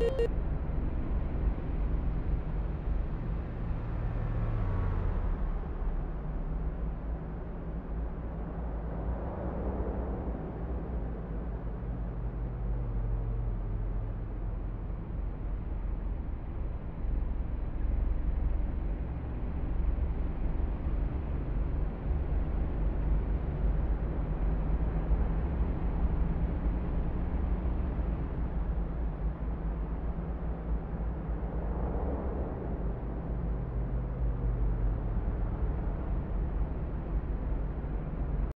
you